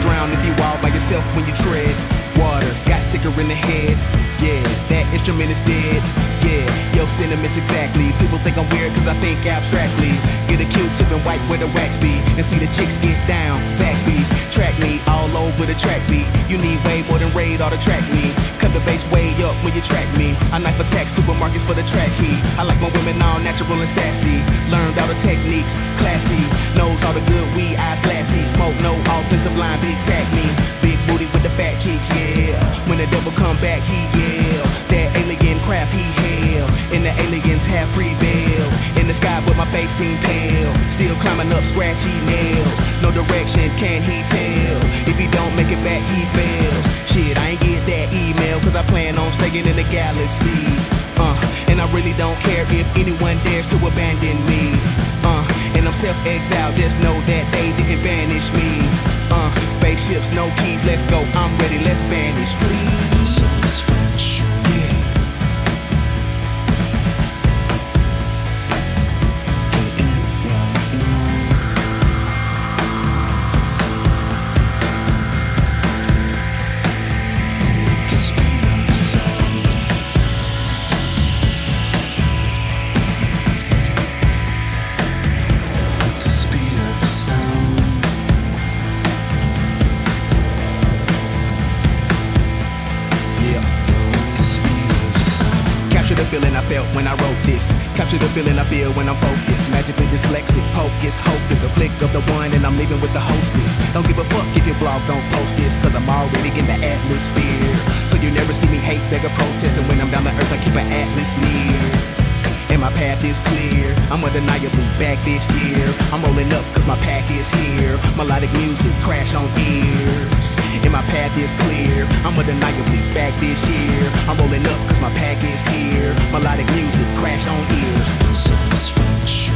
drown if you all by yourself when you tread water. Got sicker in the head. Yeah, that instrument is dead. Yeah, yo, sentiments exactly. People think I'm weird cause I think abstractly. Get a Q-tip and wipe where the wax be. And see the chicks get down. Zaxby's, track me all over the track beat. You need way more than Raid radar to track me. Cut the bass way up when you track me. I knife attack supermarkets for the track heat. I like my women all natural and sassy. Learned all the techniques, classy. Knows all the good weed, eyes glassy. Smoke no offensive line, big sack me. Big booty with the fat cheeks, yeah. When the devil come back, he yell. That alien craft he hell. And the aliens have bail. In the sky, but my face seem pale. Still climbing up scratchy nails. No direction, can he tell? If he don't make it back, he fails. Plan on staying in the galaxy. Uh, and I really don't care if anyone dares to abandon me. Uh, and I'm self-exiled, just know that they didn't banish me. Uh, spaceships, no keys, let's go. I'm ready, let's vanish, please. The feeling I felt when I wrote this. Capture the feeling I feel when I'm focused. Magically dyslexic, pocus, hocus. A flick of the one, and I'm leaving with the hostess. Don't give a fuck if your blog don't post this, cause I'm already in the atmosphere. So you never see me hate, beg, or protest. And when I'm down to earth, I keep an atlas near. And my path is clear. I'm undeniably back this year. I'm rolling up cause my pack is here. Melodic music crash on ears. And my path is clear. I'm undeniably back this year. I'm rolling up cause my pack is here. Melodic music crash on ears. satisfaction.